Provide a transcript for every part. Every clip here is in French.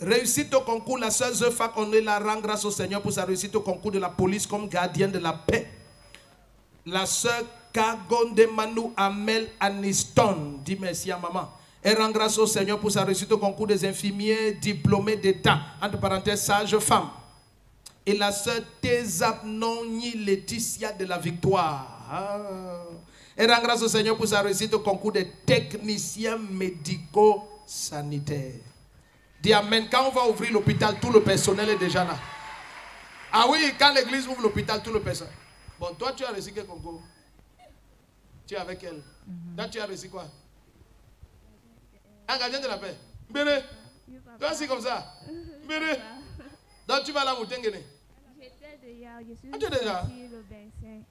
Réussite au concours, la sœur Zefa, on la rend grâce au Seigneur pour sa réussite au concours de la police comme gardienne de la paix. La sœur Kagonde Manu Amel Aniston dit merci à maman. Elle rend grâce au Seigneur pour sa réussite au concours des infirmiers diplômés d'État, entre parenthèses, sage femme. Et la sœur Tezap Noni Laetitia de la Victoire. Ah. Elle rend grâce au Seigneur pour sa réussite au concours des techniciens médicaux sanitaires. Dis Amen. Quand on va ouvrir l'hôpital, tout le personnel est déjà là. Ah oui, quand l'église ouvre l'hôpital, tout le personnel. Bon, toi, tu as réussi quel concours? Tu es avec elle. Toi, tu as réussi quoi? Un gardien de la paix. Mbéré. Toi, c'est comme ça. Mbéré. Donc, tu vas là, Moutengene. J'étais déjà, je suis Ah, tu es déjà? sortie le 25.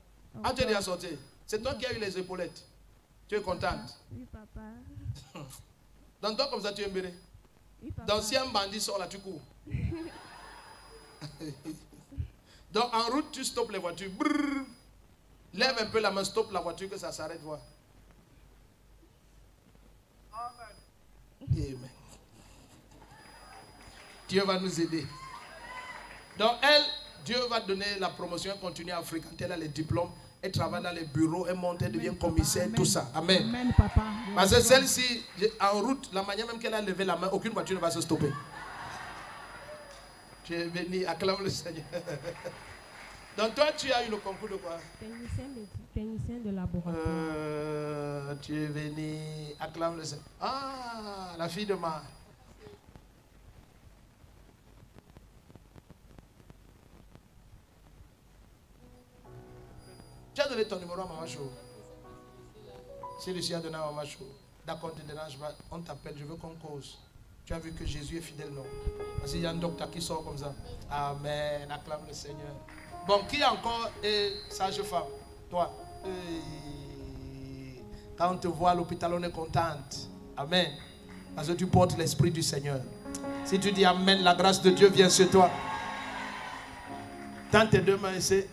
Ah, tu es déjà sorti. C'est toi qui as eu les épaulettes. Tu es contente. Oui, papa. Donc, toi, comme ça, tu es mbéré. Oui, papa. Donc, si un bandit sort là, tu cours. Donc, en route, tu stoppes les voitures. Brrr. Lève un peu la main, stoppe la voiture, que ça s'arrête, voir. Amen. Dieu va nous aider. Donc, elle, Dieu va donner la promotion, elle continue à fréquenter, elle a les diplômes, elle travaille dans les bureaux, elle monte, elle devient commissaire, tout ça. Amen. Amen, papa. Parce que celle-ci, en route, la manière même qu'elle a levé la main, aucune voiture ne va se stopper. Tu es béni, acclame le Seigneur. Donc toi, tu as eu le concours de quoi? Technicien de laboratoire. Euh, Tu es béni, acclame le Seigneur. Ah, la fille de ma. Tu as donné ton numéro à Maman Chou. Si Lucie a donné à Maman Chou, d'accord, te dérange pas, on t'appelle, je veux qu'on cause. Tu as vu que Jésus est fidèle, non? Parce qu'il y a un docteur qui sort comme ça. Amen, acclame le Seigneur. Bon, qui encore est sage-femme Toi. Hey. Quand on te voit à l'hôpital, on est contente. Amen. Parce que tu portes l'Esprit du Seigneur. Si tu dis Amen, la grâce de Dieu vient sur toi. Tends tes deux mains et